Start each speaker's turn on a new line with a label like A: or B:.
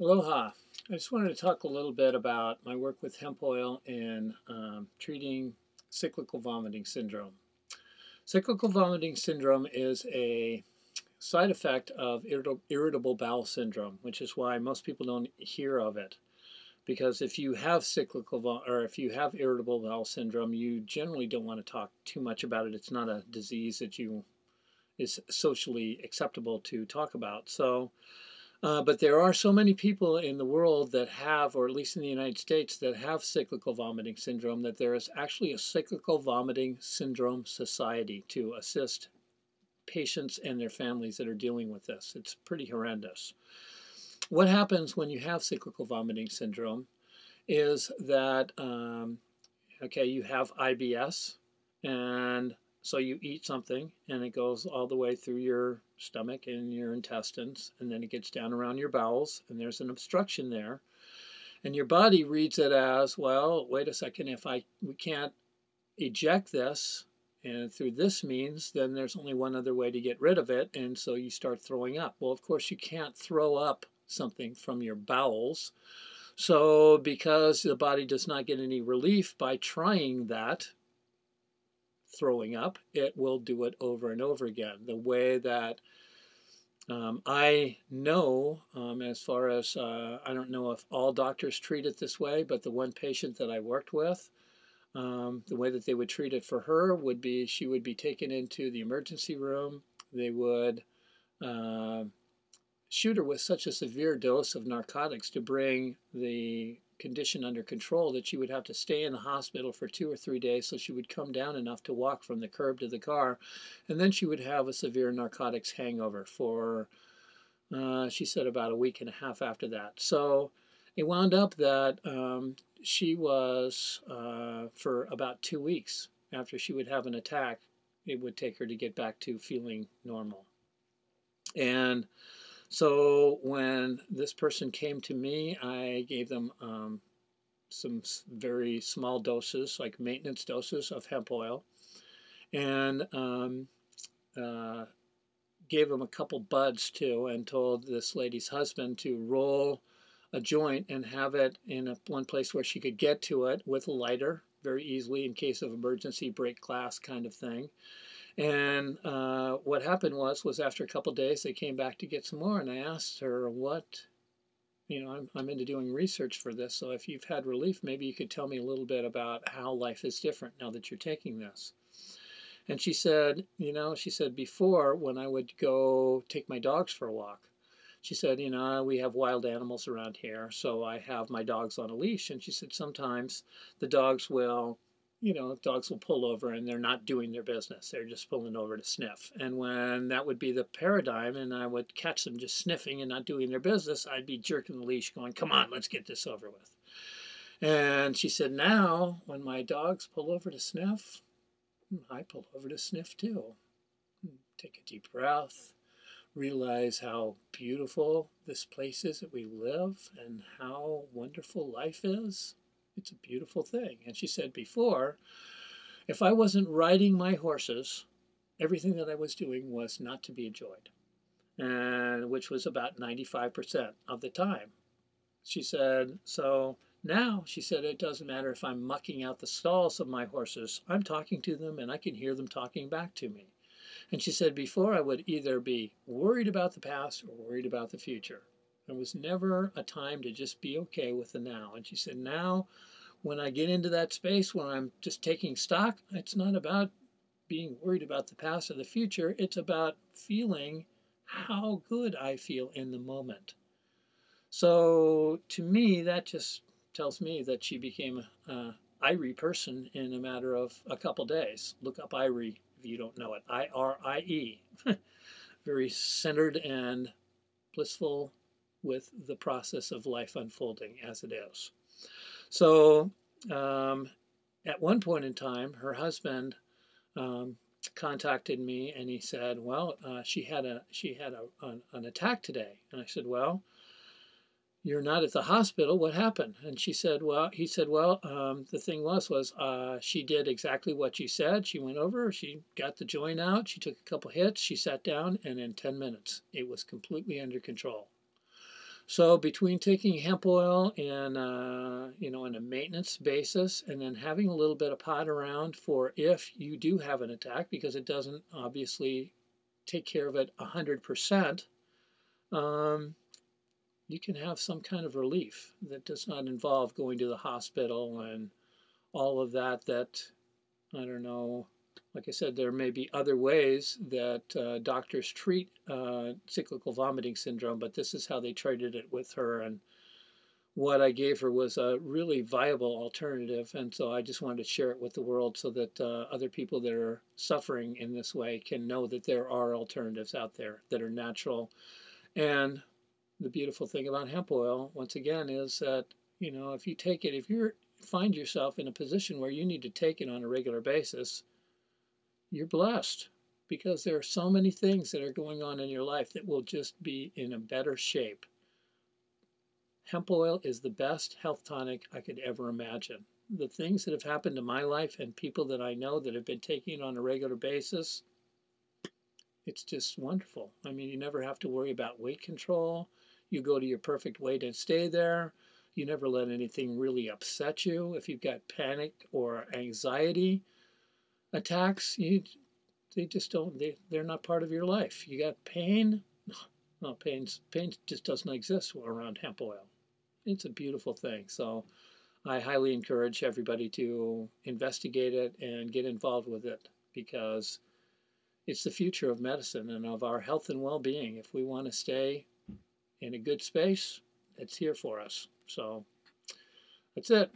A: Aloha. I just wanted to talk a little bit about my work with hemp oil in um, treating cyclical vomiting syndrome. Cyclical vomiting syndrome is a side effect of irritable bowel syndrome, which is why most people don't hear of it. Because if you have cyclical or if you have irritable bowel syndrome, you generally don't want to talk too much about it. It's not a disease that you is socially acceptable to talk about. So uh, but there are so many people in the world that have, or at least in the United States, that have cyclical vomiting syndrome that there is actually a cyclical vomiting syndrome society to assist patients and their families that are dealing with this. It's pretty horrendous. What happens when you have cyclical vomiting syndrome is that, um, okay, you have IBS, and so you eat something and it goes all the way through your stomach and your intestines, and then it gets down around your bowels, and there's an obstruction there. And your body reads it as, well, wait a second, if I we can't eject this and through this means, then there's only one other way to get rid of it, and so you start throwing up. Well, of course, you can't throw up something from your bowels. So, because the body does not get any relief by trying that, throwing up, it will do it over and over again. The way that um, I know, um, as far as uh, I don't know if all doctors treat it this way, but the one patient that I worked with, um, the way that they would treat it for her would be she would be taken into the emergency room. They would uh, shoot her with such a severe dose of narcotics to bring the condition under control that she would have to stay in the hospital for two or three days so she would come down enough to walk from the curb to the car. And then she would have a severe narcotics hangover for, uh, she said, about a week and a half after that. So it wound up that um, she was, uh, for about two weeks after she would have an attack, it would take her to get back to feeling normal. And so when this person came to me, I gave them um, some very small doses, like maintenance doses of hemp oil, and um, uh, gave them a couple buds too, and told this lady's husband to roll a joint and have it in a, one place where she could get to it with a lighter very easily in case of emergency break glass kind of thing. And uh, what happened was, was after a couple days, they came back to get some more, and I asked her what, you know, I'm, I'm into doing research for this, so if you've had relief, maybe you could tell me a little bit about how life is different now that you're taking this. And she said, you know, she said before when I would go take my dogs for a walk, she said, you know, we have wild animals around here, so I have my dogs on a leash. And she said sometimes the dogs will you know, dogs will pull over and they're not doing their business. They're just pulling over to sniff. And when that would be the paradigm and I would catch them just sniffing and not doing their business, I'd be jerking the leash going, come on, let's get this over with. And she said, now when my dogs pull over to sniff, I pull over to sniff too. Take a deep breath, realize how beautiful this place is that we live and how wonderful life is it's a beautiful thing. And she said before, if I wasn't riding my horses, everything that I was doing was not to be enjoyed, and which was about 95% of the time. She said, so now, she said, it doesn't matter if I'm mucking out the stalls of my horses. I'm talking to them and I can hear them talking back to me. And she said, before I would either be worried about the past or worried about the future. There was never a time to just be okay with the now. And she said, now when I get into that space, when I'm just taking stock, it's not about being worried about the past or the future. It's about feeling how good I feel in the moment. So to me, that just tells me that she became a Irie person in a matter of a couple days. Look up Irie if you don't know it. I R I E. Very centered and blissful with the process of life unfolding as it is. So um, at one point in time, her husband um, contacted me and he said, "Well, uh, she had a she had a, an, an attack today." And I said, "Well." you're not at the hospital. What happened? And she said, well, he said, well, um, the thing was, was uh, she did exactly what you said. She went over, she got the joint out, she took a couple hits, she sat down, and in 10 minutes, it was completely under control. So between taking hemp oil and uh, you know on a maintenance basis, and then having a little bit of pot around for if you do have an attack, because it doesn't obviously take care of it hundred percent, um, you can have some kind of relief that does not involve going to the hospital and all of that. That I don't know like I said, there may be other ways that uh, doctors treat uh, cyclical vomiting syndrome, but this is how they treated it with her. And what I gave her was a really viable alternative. And so I just wanted to share it with the world so that uh, other people that are suffering in this way can know that there are alternatives out there that are natural. And the beautiful thing about hemp oil, once again, is that, you know, if you take it, if you find yourself in a position where you need to take it on a regular basis, you're blessed because there are so many things that are going on in your life that will just be in a better shape. Hemp oil is the best health tonic I could ever imagine. The things that have happened to my life and people that I know that have been taking it on a regular basis, it's just wonderful. I mean, you never have to worry about weight control. You go to your perfect weight and stay there. You never let anything really upset you. If you've got panic or anxiety, attacks, you they just don't they, they're not part of your life. You got pain, no pain pain just doesn't exist around hemp oil. It's a beautiful thing. So I highly encourage everybody to investigate it and get involved with it because it's the future of medicine and of our health and well-being. If we want to stay in a good space, it's here for us. So that's it.